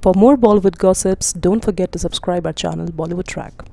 For more Bollywood gossips, don't forget to subscribe our channel Bollywood Track.